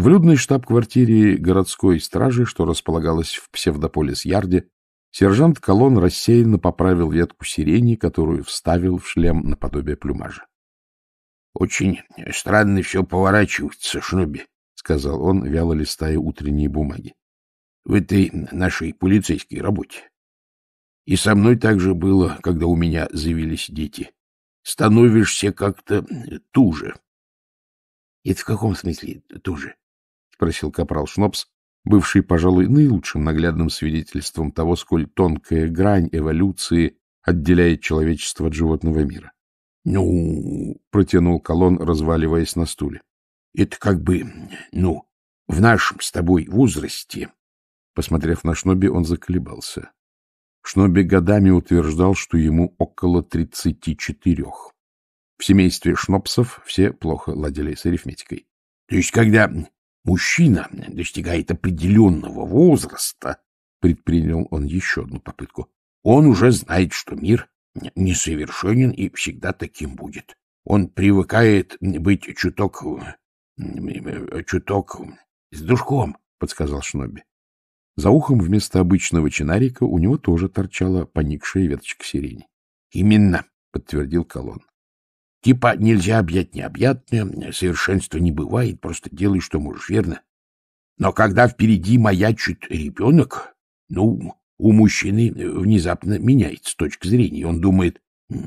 В людной штаб-квартире городской стражи, что располагалась в Псевдополис-Ярде, сержант Колон рассеянно поправил ветку сирени, которую вставил в шлем наподобие плюмажа. — Очень странно все поворачивается, Шноби, — сказал он, вяло листая утренние бумаги. — В этой нашей полицейской работе. И со мной так же было, когда у меня завелись дети. Становишься как-то туже. — Это в каком смысле туже? Спросил капрал Шнопс, бывший, пожалуй, наилучшим наглядным свидетельством того, сколь тонкая грань эволюции отделяет человечество от животного мира. — Ну, — протянул колонн, разваливаясь на стуле. — Это как бы, ну, в нашем с тобой возрасте. Посмотрев на Шноби, он заколебался. Шноби годами утверждал, что ему около тридцати четырех. В семействе Шнопсов все плохо ладили с арифметикой. — То есть, когда мужчина достигает определенного возраста, предпринял он еще одну попытку, он уже знает, что мир несовершенен и всегда таким будет. Он привыкает быть чуток... чуток с душком, — подсказал Шноби. За ухом вместо обычного чинарика у него тоже торчала поникшая веточка сирени. — Именно, — подтвердил Колон. Типа нельзя объять необъятное, совершенства не бывает, просто делай, что можешь, верно? Но когда впереди маячит ребенок, ну, у мужчины внезапно меняется точка зрения. Он думает,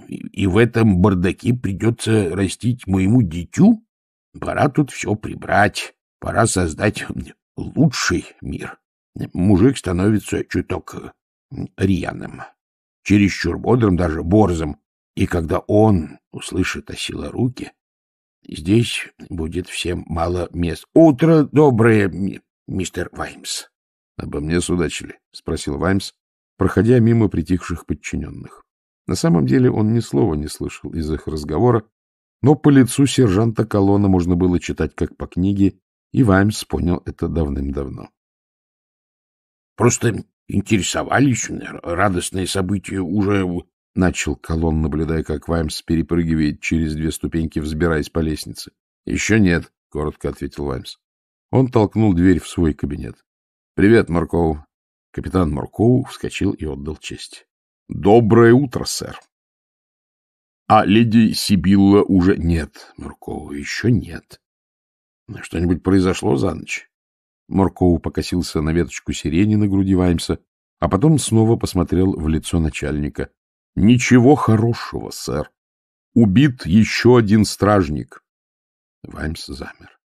и в этом бардаке придется растить моему дитю? Пора тут все прибрать, пора создать лучший мир. Мужик становится чуток рьяным, чересчур бодрым, даже борзым, и когда он услышит о силоруке, здесь будет всем мало мест. — Утро доброе, мистер Ваймс. — Обо мне судачили? — спросил Ваймс, проходя мимо притихших подчиненных. На самом деле он ни слова не слышал из их разговора, но по лицу сержанта Колона можно было читать как по книге, и Ваймс понял это давным-давно. — Просто интересовались, радостные события уже — начал колонн, наблюдая, как Ваймс перепрыгивает через две ступеньки, взбираясь по лестнице. — Еще нет, — коротко ответил Ваймс. Он толкнул дверь в свой кабинет. — Привет, Марков. Капитан Марков вскочил и отдал честь. — Доброе утро, сэр. — А леди Сибилла уже нет, Марков, еще нет. — Что-нибудь произошло за ночь? Марков покосился на веточку сирени на груди Ваймса, а потом снова посмотрел в лицо начальника. — Ничего хорошего, сэр. Убит еще один стражник. Ваймс замер.